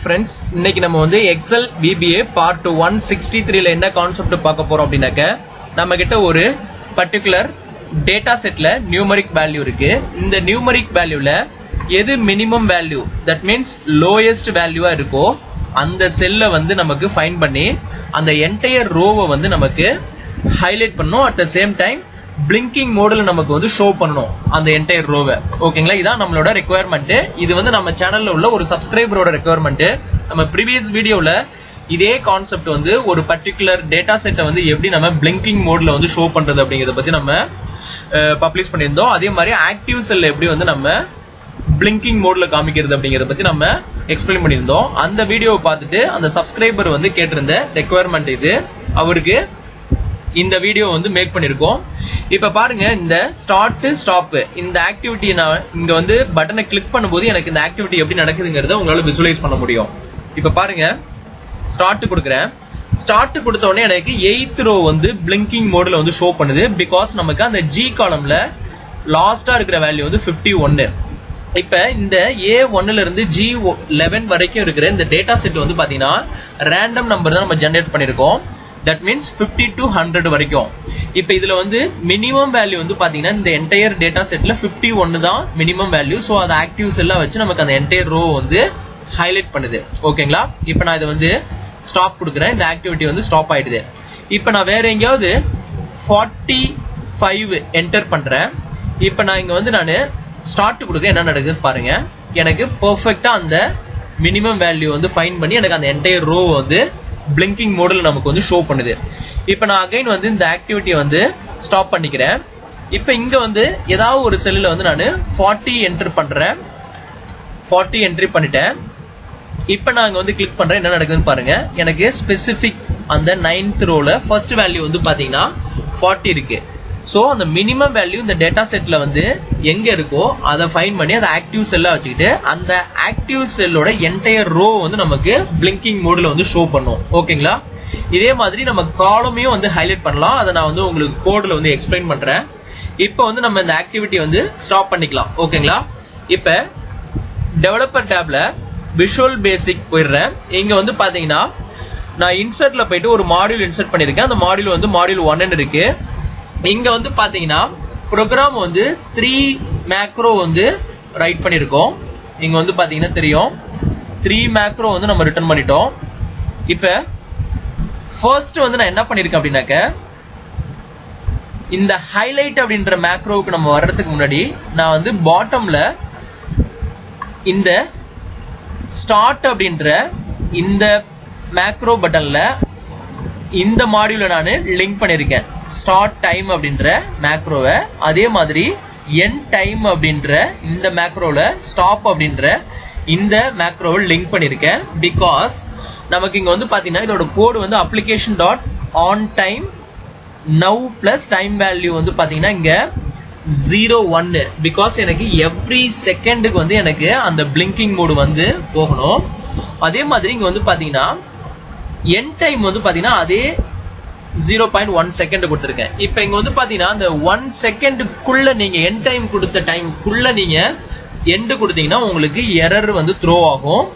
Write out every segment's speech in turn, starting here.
Friends இன்னைக்கு நம்ம வந்து Excel VBA part one sixty த்ரீல என்ன கான்செப்ட் பார்க்க போறோம் அப்படின்னாக்க நம்ம கிட்ட ஒரு பர்டிகுலர் டேட்டா செட்ல நியூமரிக் வேல்யூ இருக்கு. இந்த நியூமரிக் வேல்யூல எது minimum value that means lowest வேல்யூவா இருக்கோ அந்த செல்லை வந்து நமக்கு ஃபைன் பண்ணி அந்த என்டையர் ரோவை வந்து நமக்கு ஹைலைட் பண்ணும் at the same time blinking மோடில் நமக்கு வந்து ஷோ பண்ணணும் அந்த என்டையர் ரோவை ஓகேங்களா இதான் நம்மளோட ரெக்குயர்மெண்ட் இது வந்து நம்ம சேனல்ல உள்ள ஒரு சப்ஸ்கிரைபரோட ரெக்குயர்மெண்ட் நம்ம ப்ரீவியஸ் வீடியோல இதே கான்செப்ட் வந்து ஒரு பர்டிகுலர் டேட்டா செட்டை வந்து எப்படி நம்ம பிளிங்கிங் மோட்ல வந்து ஷோ பண்றது அப்படிங்கறத பத்தி நம்ம பப்ளிஷ் பண்ணியிருந்தோம். அதே மாதிரி ஆக்டிவ் செல்ல எப்படி வந்து நம்ம பிளிங்கிங் மோட்ல காமிக்கிறது அப்படிங்கறத பத்தி நம்ம எக்ஸ்பிளைன் பண்ணியிருந்தோம். அந்த வீடியோவை பார்த்துட்டு அந்த சப்ஸ்கிரைபர் வந்து கேட்டிருந்த ரெக்குயர்மெண்ட் இது. அவருக்கு இந்த வீடியோ வந்து மேக் பண்ணிருக்கோம். இப்ப பாருங்க இந்த ஸ்டார்ட் ஸ்டாப் இந்த ஆக்டிவிட்டி நான் இங்க வந்து பட்டனை கிளிக் பண்ணும்போது எனக்கு இந்த ஆக்டிவிட்டி எப்படி நடக்குதுங்கிறத உங்களால விசுவலைஸ் பண்ண முடியும். இப்ப பாருங்க ஸ்டார்ட் கொடுக்குறேன். ஸ்டார்ட் கொடுத்த உடனே எனக்கு எயித் ரோ வந்து பிளிங்கிங் மோட்ல வந்து ஷோ பண்ணுது. பிகாஸ் நமக்கு அந்த ஜி காலம்ல லாஸ்டா இருக்கிற வேல்யூ வந்து பிப்டி ஒன்னு இப்ப இந்த ஏ ஒன்னுல இருந்து ஜி லெவன் வரைக்கும் இருக்கிற இந்த டேட்டா செட் வந்து பாத்தீங்கன்னா ரேண்டம் நம்பர் தான் நம்ம ஜென்ரேட் பண்ணிருக்கோம். That means fifty to hundred வரைக்கும். இப்ப இதுல வந்து மினிமம் வேல்யூ வந்து பாத்தீங்கன்னா இந்த என்டையர் டேட்டா செட்ல பிப்டி ஒன்னு தான் மினிமம் வேல்யூ ஸோ அது ஆக்டிவ்ஸ் எல்லாம் வச்சு நமக்கு அந்த என்டையர் ரோ வந்து ஹைலைட் பண்ணுது. ஓகேங்களா இப்ப நான் இதை வந்து ஸ்டாப் கொடுக்குறேன். இந்த ஆக்டிவிட்டி வந்து ஸ்டாப் ஆயிடுது. இப்ப நான் வேற எங்கேயாவது ஃபார்ட்டி ஃபைவ் என்டர் பண்றேன். இப்ப நான் இங்க வந்து நான் ஸ்டார்ட் கொடுக்க என்ன நடக்குதுன்னு பாருங்க. எனக்கு பெர்ஃபெக்டா அந்த மினிமம் வேல்யூ வந்து ஃபைன் பண்ணி எனக்கு அந்த என்டையர் ரோ வந்து பிளிங்கிங் மோடில் நமக்கு வந்து ஷோ பண்ணுது. இப்போ நான் அகைன் வந்து இந்த ஆக்டிவிட்டியை வந்து ஸ்டாப் பண்ணிக்கிறேன். இப்போ இங்க வந்து ஏதாவது ஒரு செல்லில் வந்து நான் ஃபார்ட்டி என்ட்ரு பண்றேன். ஃபார்ட்டி என்ட்ரி பண்ணிட்டேன். இப்போ நான் இங்க வந்து கிளிக் பண்றேன். என்ன நடக்குதுன்னு பாருங்க. எனக்கு ஸ்பெசிஃபிக் அந்த நைன்த் ரோல ஃபர்ஸ்ட் வேல்யூ வந்து பாத்தீங்கன்னா ஃபார்ட்டி இருக்கு. ஸோ அந்த மினிமம் வேல்யூ இந்த டேட்டா செட்ல வந்து எங்க இருக்கோ அதை ஃபைன் பண்ணி அதை ஆக்டிவ் செல்லா வச்சுக்கிட்டு அந்த ஆக்டிவ் செல்லோட என்டையர் ரோ வந்து நமக்கு பிளிங்கிங் மோடில் வந்து ஷோ பண்ணும். ஓகேங்களா இதே மாதிரி நம்ம காலமையும் வந்து ஹைலைட் பண்ணலாம். அதை நான் வந்து உங்களுக்கு கோடில் வந்து எக்ஸ்பிளைன் பண்றேன். இப்போ வந்து நம்ம இந்த ஆக்டிவிட்டி வந்து ஸ்டாப் பண்ணிக்கலாம். ஓகேங்களா இப்போ டெவலப்பர் டேப்ல விஷுவல் பேசிக் போயிடுறேன். இங்க வந்து பாத்தீங்கன்னா நான் இன்சர்ட்ல போயிட்டு ஒரு மாடியூல் இன்சர்ட் பண்ணிருக்கேன் அந்த மாடியூல் வந்து மாடியூல் ஒன்னு இருக்கு. இங்க வந்து பாத்தீங்கன்னா ப்ரோக்ராம் வந்து த்ரீ மேக்ரோ வந்து ரைட் பண்ணிருக்கோம். இங்க வந்து பாத்தீங்கன்னா தெரியும். த்ரீ மேக்ரோ வந்து நம்ம ரிட்டர்ன் பண்ணிட்டோம். இப்ப ஃபர்ஸ்ட் வந்து நான் என்ன பண்ணிருக்கேன் அப்படின்னாக்க இந்த ஹைலைட் அப்படின்ற மேக்ரோவுக்கு நம்ம வர்றதுக்கு முன்னாடி நான் வந்து பாட்டம்ல இந்த ஸ்டார்ட் அப்படின்ற இந்த மேக்ரோ பட்டன்ல இந்த மாடியூல நான் லிங்க் பண்ணிருக்கேன். ஸ்டார்ட் டைம் அப்படின்ற மேக்ரோவை அதே மாதிரி என் டைம் அப்படின்ற இந்த மேக்ரோல ஸ்டாப் அப்படின்ற இந்த மேக்ரோவை லிங்க் பண்ணிருக்கேன். பிகாஸ் நமக்கு இங்க வந்து பாத்தீங்கன்னா இதோட கோடு வந்து application dot on time now plus time value வந்து பாத்தீங்கன்னா இங்க ஜீரோ ஒன்னு பிகாஸ் எனக்கு எவ்ரி செகண்டுக்கு வந்து எனக்கு அந்த பிளிங்கிங் மோடு வந்து போகணும். அதே மாதிரி இங்க வந்து பாத்தீங்கன்னா என் டைம் வந்து பாத்தீங்கன்னா அதே ஜீரோ பாயிண்ட் ஒன் செகண்ட் கொடுத்துருக்கேன். இப்போ இங்க வந்து பாத்தீங்கன்னா அந்த ஒன் செகண்டுக்குள்ள நீங்க என் டைம் கொடுத்த டைம்க்குள்ள நீங்க எண்டு கொடுத்தீங்கன்னா உங்களுக்கு எரர் வந்து த்ரோ ஆகும்.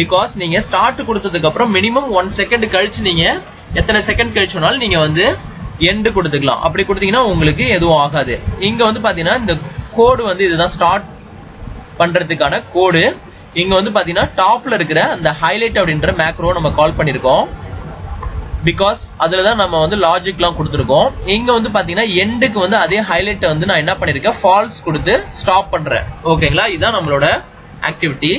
பிகாஸ் நீங்க ஸ்டார்ட் கொடுத்ததுக்கு அப்புறம் மினிமம் ஒன் செகண்ட் கழிச்சு நீங்க எத்தனை செகண்ட் கழிச்சுனாலும் நீங்க வந்து எண்டு கொடுத்துக்கலாம். அப்படி கொடுத்தீங்கன்னா உங்களுக்கு எதுவும் ஆகாது. இங்க வந்து பாத்தீங்கன்னா இந்த கோடு வந்து இதுதான் ஸ்டார்ட் பண்றதுக்கான கோடு இங்க வந்து பாத்தீங்கன்னா டாப்ல இருக்கிற அந்த ஹைலைட் அப்படின்ற மேக்ரோ நம்ம கால் பண்ணிருக்கோம். பிகாஸ் அதுலதான் நம்ம வந்து லாஜிக்லாம் கொடுத்துருக்கோம். இங்க வந்து பாத்தீங்கன்னா எண்டுக்கு வந்து அதே ஹைலைட்டை வந்து நான் என்ன பண்ணிருக்கேன்? ஃபால்ஸ் கொடுத்து ஸ்டாப் பண்றேன். ஓகேங்களா இதுதான் நம்மளோட ஆக்டிவிட்டி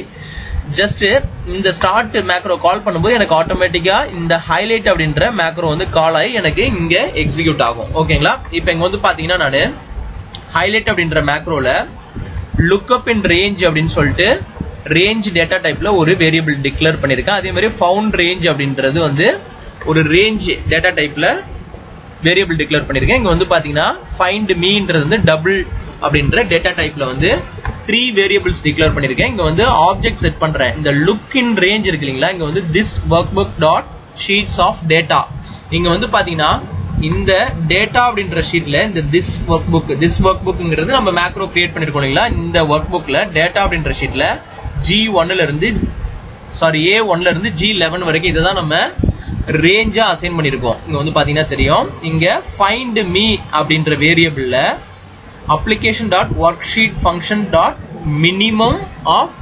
ஜஸ்ட் இந்த ஸ்டார்ட் மேக்ரோ கால் பண்ணும்போது எனக்கு ஆட்டோமேட்டிக்கா இந்த ஹைலைட் அப்படின்ற மேக்ரோ வந்து கால் ஆகி எனக்கு இங்க எக்ஸிக்யூட் ஆகும். ஓகேங்களா இப்போ இங்க வந்து பாத்தீங்கன்னா நான் ஹைலைட் அப்படின்ற மேக்ரோல லுக்அப் இன் ரேஞ்ச் அப்படின்னு சொல்லிட்டு ரேஞ்ச் டேட்டா டைப்ல ஒரு வேரியபிள் டிக்ளேர் பண்ணிருக்கேன் அதே மாதிரி ஃபவுண்ட் ரேஞ்ச் அப்படின்றது வந்து ஒரு ரேஞ்ச் டேட்டா டைப்ல வேரியபிள் டிக்ளேர் பண்ணிருக்கேன் இங்க வந்து பாத்தீங்கன்னா ஃபைண்ட் மீன்றது வந்து டபுள் அப்படின்ற டேட்டா டைப்ல வந்து த்ரீ வேரியபிள்ஸ் டிக்ளேர் பண்ணிருக்கேன் இங்க வந்து ஆப்ஜெக்ட் செட் பண்றேன் இந்த லுக் இன் ரேஞ்ச் இருக்கு இல்லைங்களா? இங்க வந்து this workbook dot sheets of data இங்க வந்து பாத்தீங்கன்னா இந்த டேட்டா அப்படின்ற ஷீட்ல இந்த this workbook this work புக்ங்கிறது நம்ம மேக்ரோ கிரியேட் பண்ணிருக்கோம் இல்லைங்களா? இந்த ஒர்க் புக்ல டேட்டா அப்படின்ற ஷீட்ல ஜி ஒன்னுல இருந்து சாரி ஏ ஒன்ல இருந்து ஜி லெவன் வரைக்கும் இதை தான் நம்ம ரேஞ்சா அசைன் பண்ணியிருக்கோம். இங்க வந்து பாத்தீங்கன்னா தெரியும். இங்க ஃபைண்ட் மீ அப்படின்ற வேரியபிள்ல application dot worksheet function dot minimum of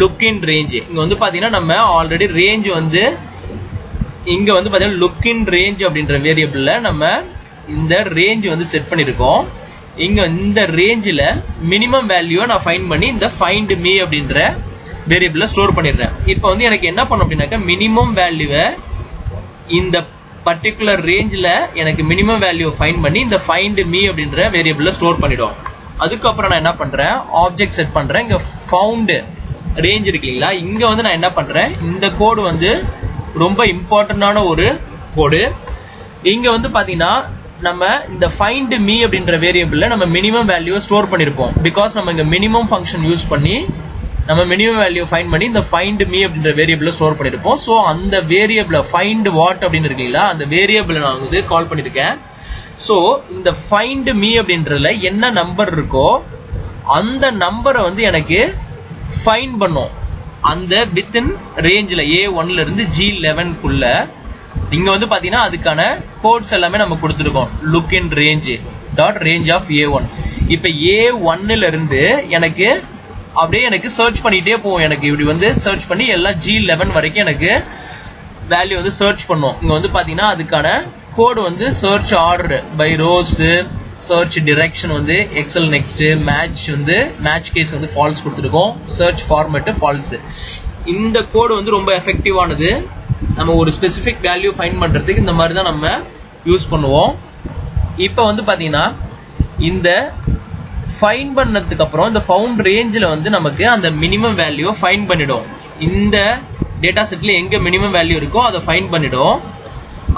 look in range இங்க வந்து பாத்தீங்கன்னா நம்ம ஆல்ரெடி ரேஞ்ச் வந்து இங்க வந்து பாத்தீங்கன்னா லுக் இன் ரேஞ்ச் அப்படின்ற வேரியபிள்ல நம்ம இந்த ரேஞ்ச் வந்து செட் பண்ணிருக்கோம் இங்க இந்த ரேஞ்சில் மினிமம் வேல்யூ நான் ஃபைண்ட் பண்ணி இந்த ஃபைண்ட் மீ அப்படின்ற வேரியபிள்ல ஸ்டோர் பண்ணிடுறேன். இப்போ வந்து எனக்கு என்ன பண்ணும் அப்படின்னாக்கா மினிமம் வேல்யூவை இந்த பர்டிகுலர் ரேஞ்சில் எனக்கு மினிமம் வேல்யூ ஃபைண்ட் பண்ணி இந்த ஃபைண்ட் மீ அப்படின்ற வேரியபிளில் ஸ்டோர் பண்ணிடும் அதுக்கப்புறம் நான் என்ன பண்றேன்? ஆப்ஜெக்ட் செட் பண்றேன். இங்க ஃபவுண்டு ரேஞ்ச் இருக்கு இல்லைங்களா? இங்க வந்து நான் என்ன பண்றேன்? இந்த கோடு வந்து ரொம்ப இம்பார்ட்டன்டான ஒரு கோடு இங்க வந்து பாத்தீங்கன்னா நம்ம இந்த ஃபைண்ட் மீ அப்படின்ற வேரியபிள்ல நம்ம மினிமம் வேல்யூவை ஸ்டோர் பண்ணிருப்போம். பிகாஸ் நம்ம இங்க மினிமம் ஃபங்க்ஷன் யூஸ் பண்ணி நம்ம மினிமம் வேல்யூ ஃபைண்ட் பண்ணி இந்த ஃபைண்ட் மீ அப்படின்ற வேரியபிள்ல ஸ்டோர் பண்ணிருப்போம். ஸோ அந்த வேரியபிள ஃபைண்ட் வாட் அப்படின்னு இருக்கீங்களா அந்த வேரியபிள நான் வந்து கால் பண்ணிருக்கேன். ஸோ இந்த ஃபைண்ட் மீ அப்படின்றதுல என்ன நம்பர் இருக்கோ அந்த நம்பரை வந்து எனக்கு ஃபைண்ட் பண்ணும். அந்த வித்தின் ரேஞ்சில் ஏ ஒன்ல இருந்து ஜி லெவன்குள்ள இங்க வந்து பாத்தீங்கன்னா அதுக்கான கோட்ஸ் எல்லாமே நம்ம கொடுத்துருக்கோம். Look in range dot range of A one இப்ப ஏ ஒன்னுல இருந்து எனக்கு அப்படியே எனக்கு சர்ச் பண்ணிட்டே போகும் எனக்கு இப்படி வந்து சர்ச் பண்ணி எல்லாம் ஜி லெவன் வரைக்கும் எனக்கு வேல்யூ வந்து சர்ச் பண்ணுவோம் இங்க வந்து பாத்தீங்கன்னா அதுக்கான கோடு வந்து search order by rows search direction வந்து எக்ஸல் நெக்ஸ்ட் மேட்ச் வந்து மேட்ச் கேஸ் வந்து ஃபால்ஸ் கொடுத்துருக்கோம். சர்ச் ஃபார்மேட்டு ஃபால்ஸ் இந்த கோடு வந்து ரொம்ப எஃபெக்டிவானது நம்ம ஒரு ஸ்பெசிபிக் வேல்யூ ஃபைன் பண்றதுக்கு இந்த மாதிரி தான் நம்ம யூஸ் பண்ணுவோம். இப்போ வந்து பாத்தீங்கன்னா இந்த ஃபைன் பண்ணதுக்கு அப்புறம் இந்த ஃபவுண்ட் ரேஞ்சில் வந்து நமக்கு அந்த மினிமம் வேல்யூவை ஃபைன் பண்ணிடும். இந்த டேட்டா செட்டில் எங்கே மினிமம் வேல்யூ இருக்கோ அதை ஃபைன் பண்ணிடும்.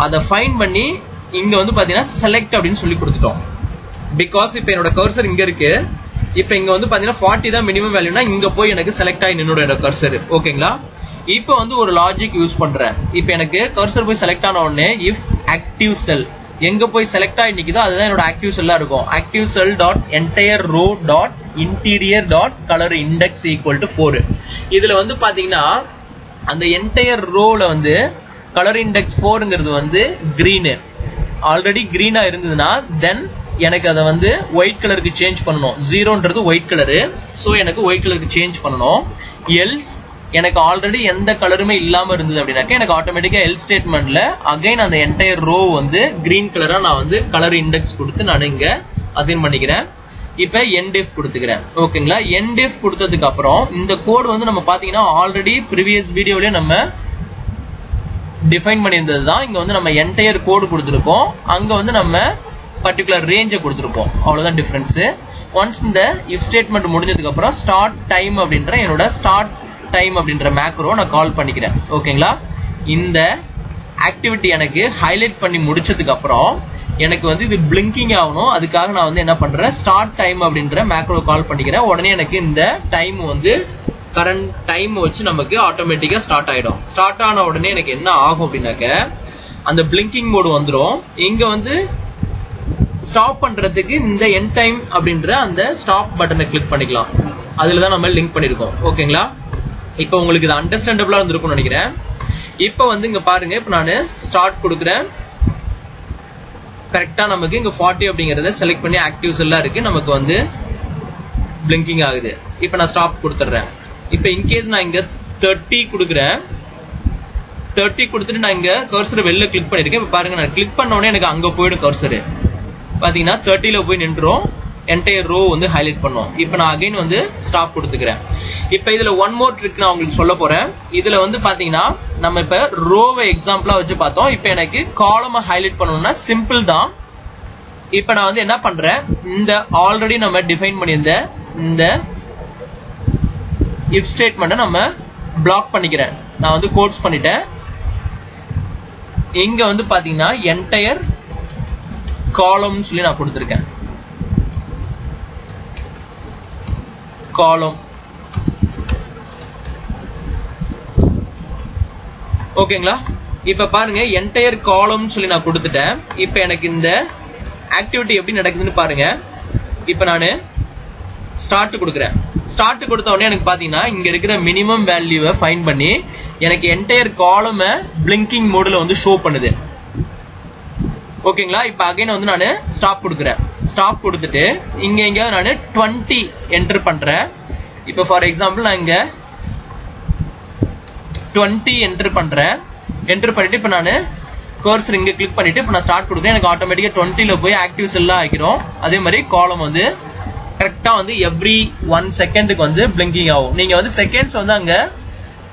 அதை ஃபைன் பண்ணி இங்கே வந்து பார்த்தீங்கன்னா செலக்ட் அப்படின்னு சொல்லி கொடுத்துட்டோம். பிகாஸ் இப்போ என்னோட கர்சர் இங்கே இருக்கு. இப்போ இங்கே வந்து பார்த்தீங்கன்னா ஃபார்ட்டி தான் மினிமம் வேல்யூனா இங்கே போய் எனக்கு செலக்ட் ஆகி நின்னோட என்னோட கர்சர் ஓகேங்களா இப்போ வந்து ஒரு லாஜிக் யூஸ் பண்ணுறேன் இப்போ எனக்கு கர்சர் போய் செலக்ட் ஆன உடனே இஃப் ஆக்டிவ் செல் எங்க போய் செலக்ட் ஆகி நிக்குதோ அதுதான் என்னோட ஆக்டிவ் செல்லா இருக்கும். Active cell dot entire row dot interior dot colour index equal to four இதுல வந்து பாத்தீங்கன்னா அந்த என்டையர் ரோல வந்து கலர் இண்டெக்ஸ் ஃபோருங்கிறது வந்து கிரீனு ஆல்ரெடி கிரீனா இருந்ததுன்னா தென் எனக்கு அதை வந்து ஒயிட் கலருக்கு சேஞ்ச் பண்ணணும். ஜீரோன்றது ஒயிட் கலரு ஸோ எனக்கு ஒயிட் கலருக்கு சேஞ்ச் பண்ணணும். எல்ஸ் எனக்கு ஆல்ரெடி எந்த கலருமே இல்லாம இருந்தது அப்படின்னாக்க எனக்கு ஆட்டோமேட்டிக்கா எல் ஸ்டேட்மெண்ட்ல அகைன் அந்த என்டையர் ரோ வந்து கிரீன் கலரா நான் வந்து கலர் இண்டெக்ஸ் கொடுத்து நான் இங்க அசைன் பண்ணிக்கிறேன். இப்ப என்டிஎஃப் கொடுத்துக்கிறேன். ஓகேங்களா? என்டிஎஃப் கொடுத்ததுக்கு அப்புறம் இந்த கோடு வந்து நம்ம பாத்தீங்கன்னா ஆல்ரெடி ப்ரீவியஸ் வீடியோலயே நம்ம டிஃபைன் பண்ணியிருந்தது தான் இங்க வந்து நம்ம என்டையர் கோடு கொடுத்துருக்கோம். அங்க வந்து நம்ம பர்டிகுலர் ரேஞ்சை கொடுத்துருப்போம் அவ்வளவுதான் டிஃபரன்ஸ் ஒன்ஸ் இந்த இஃப் ஸ்டேட்மெண்ட் முடிஞ்சதுக்கு அப்புறம் ஸ்டார்ட் டைம் அப்படின்ற என்னோட ஸ்டார்ட் டைம் அப்படின்ற மேக்ரோ நான் கால் பண்ணிக்கிறேன். ஓகேங்களா இந்த ஆக்டிவிட்டி எனக்கு ஹைலைட் பண்ணி முடிச்சதுக்கு அப்புறம் எனக்கு வந்து இது பிளிங்கிங் ஆகணும். அதுக்காக நான் வந்து என்ன பண்றேன்? ஸ்டார்ட் டைம் அப்படின்ற மேக்ரோ கால் பண்ணிக்கிறேன். உடனே எனக்கு இந்த டைம் வந்து கரண்ட் டைம் வச்சு நமக்கு ஆட்டோமேட்டிக்கா ஸ்டார்ட் ஆயிடும். ஸ்டார்ட் ஆன உடனே எனக்கு என்ன ஆகும் அப்படின்னாக்க அந்த பிளிங்கிங் மோடு வந்துடும் இங்க வந்து ஸ்டாப் பண்றதுக்கு இந்த என் டைம் அப்படின்ற அந்த ஸ்டாப் பட்டனை கிளிக் பண்ணிக்கலாம். அதுல தான் நம்ம லிங்க் பண்ணிருக்கோம். ஓகேங்களா இப்போ உங்களுக்கு இது அண்டர்ஸ்டாண்டபிளா இருந்திருக்கும்னு நினைக்கிறேன். இப்போ வந்து இங்க பாருங்க இப்போ நான் ஸ்டார்ட் கொடுக்குறேன். கரெக்டா நமக்கு இங்க ஃபார்ட்டி அப்படிங்கறத செலக்ட் பண்ணி ஆக்டிவ்ஸ் எல்லாம் இருக்கு. நமக்கு வந்து பிளிங்கிங் ஆகுது. இப்போ நான் ஸ்டாப் கொடுத்துட்றேன். இப்போ இன்கேஸ் நான் இங்க தேர்ட்டி கொடுக்குறேன். தேர்ட்டி கொடுத்துட்டு நான் இங்க கர்சர் வெளில கிளிக் பண்ணிருக்கேன் இப்போ பாருங்க நான் கிளிக் பண்ண உடனே எனக்கு அங்க போயிடும் கர்சர் பாத்தீங்கன்னா தேர்ட்டில போய் நின்றோம் என்டையர் ரோ வந்து ஹைலைட் பண்ணோம். இப்போ நான் அகைன் வந்து ஸ்டாப் கொடுத்துக்கிறேன். இப்போ இதுல ஒன் மோர் ட்ரிக் நான் உங்களுக்கு சொல்ல போறேன். இதுல வந்து பாத்தீங்கன்னா நம்ம இப்ப ரோவை எக்ஸாம்பிளா வச்சு பார்த்தோம். இப்போ எனக்கு காலமை ஹைலைட் பண்ணணும்னா சிம்பிள் தான். இப்போ நான் வந்து என்ன பண்றேன்? இந்த ஆல்ரெடி நம்ம டிஃபைன் பண்ணியிருந்த இந்த இஃப் ஸ்டேட்மெண்ட்டை நம்ம பிளாக் பண்ணிக்கிறேன். நான் வந்து கோட்ஸ் பண்ணிட்டேன். இங்க வந்து பாத்தீங்கன்னா என்டையர் காலம்னு சொல்லி நான் கொடுத்துருக்கேன். காலம் ஓகேங்களா? இப்ப பாருங்க என்டையர் காலம்னு சொல்லி நான் கொடுத்துட்டேன். இப்ப எனக்கு இந்த ஆக்டிவிட்டி எப்படி நடக்குதுன்னு பாருங்க. இப்ப நான் ஸ்டார்ட் கொடுக்குறேன். ஸ்டார்ட் கொடுத்த உடனே எனக்கு பாத்தீங்கன்னா இங்க இருக்கிற மினிமம் வேல்யூவை ஃபைன் பண்ணி எனக்கு என்டையர் காலமை பிளிங்கிங் மோடில் வந்து ஷோ பண்ணுது. ஓகேங்களா? இப்போ அகைன் வந்து நான் ஸ்டாப் கொடுக்குறேன். ஸ்டாப் கொடுத்துட்டு இங்க எங்கேயாவது நான் டுவெண்ட்டி என்டர் பண்றேன். இப்போ ஃபார் எக்ஸாம்பிள் நான் இங்க டுவெண்ட்டி என்ட்ரு பண்றேன். என்ட்ரு பண்ணிட்டு இப்போ நான் கர்சர் இங்க கிளிக் பண்ணிட்டு இப்போ நான் ஸ்டார்ட் கொடுக்குறேன். எனக்கு ஆட்டோமேட்டிக்கா டுவெண்ட்டில போய் ஆக்டிவ் செல்லா ஆகிரும் அதே மாதிரி காலம் வந்து கரெக்டா வந்து எவ்ரி ஒன் செகண்டுக்கு வந்து பிளிங்கிங் ஆகும். நீங்க வந்து செகண்ட்ஸ் வந்து அங்க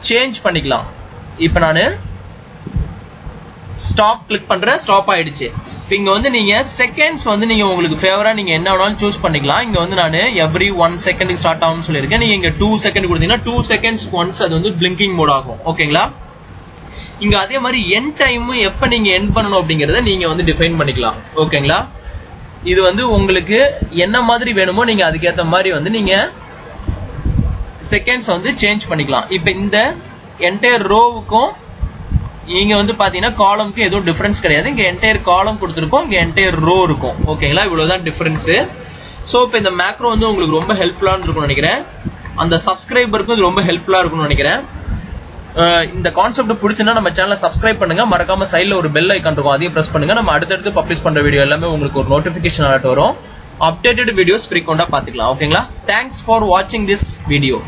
சேஞ்ச் பண்ணிக்கலாம். இப்போ நான் ஸ்டாப் கிளிக் பண்றேன். ஸ்டாப் ஆயிடுச்சு. இங்க வந்து நீங்க செகண்ட்ஸ் வந்து நீங்க உங்களுக்கு ஃபேவரா நீங்க என்ன வேணாலும் சூஸ் பண்ணிக்கலாம். இங்க வந்து நான் எவ்ரி ஒன் செகண்டுக்கு ஸ்டார்ட் ஆகும்னு சொல்லியிருக்கேன். நீங்க இங்க டூ செகண்ட் கொடுத்தீங்கன்னா டூ செகண்ட்ஸ் ஒன்ஸ் அது வந்து பிளிங்கிங் மோட் ஆகும். ஓகேங்களா? இங்க அதே மாதிரி என் டைம் எப்ப நீங்க என் பண்ணணும் அப்படிங்கறத நீங்க வந்து டிஃபைன் பண்ணிக்கலாம். ஓகேங்களா? இது வந்து உங்களுக்கு என்ன மாதிரி வேணுமோ நீங்க அதுக்கேத்த மாதிரி வந்து நீங்க செகண்ட்ஸ் வந்து சேஞ்ச் பண்ணிக்கலாம். இப்போ இந்த என்டையர் ரோவுக்கும் இங்க வந்து பாத்தீங்கன்னா காலம்க்கு எதுவும் டிஃபரன்ஸ் கிடையாது. இங்க என்டையர் காலம் கொடுத்துருக்கோம். இங்க என்டையர் ரோ இருக்கும். ஓகேங்களா இவ்வளவுதான் டிஃபரன்ஸ் ஸோ இப்போ இந்த மேக்ரோ வந்து உங்களுக்கு ரொம்ப ஹெல்ப்ஃபுல்லா இருக்கும்னு நினைக்கிறேன். அந்த சப்ஸ்கிரைபருக்கும் இது ரொம்ப ஹெல்ப்ஃபுல்லா இருக்கும்னு நினைக்கிறேன். இந்த கான்செப்ட் பிடிச்சுன்னா நம்ம சேனலை சப்ஸ்கிரைப் பண்ணுங்க. மறக்காம சைடில் ஒரு பெல் ஐக்கான் இருக்கும். அதையும் பிரஸ் பண்ணுங்க. நம்ம அடுத்தடுத்து பப்ளிஷ் பண்ற வீடியோ எல்லாமே உங்களுக்கு ஒரு நோட்டிபிகேஷன் அலர்ட் வரும். அப்டேட்டட் வீடியோஸ் ஃப்ரீக்வெண்டா பாத்துக்கலாம் ஓகேங்களா தேங்க்ஸ் ஃபார் வாட்சிங் திஸ் வீடியோ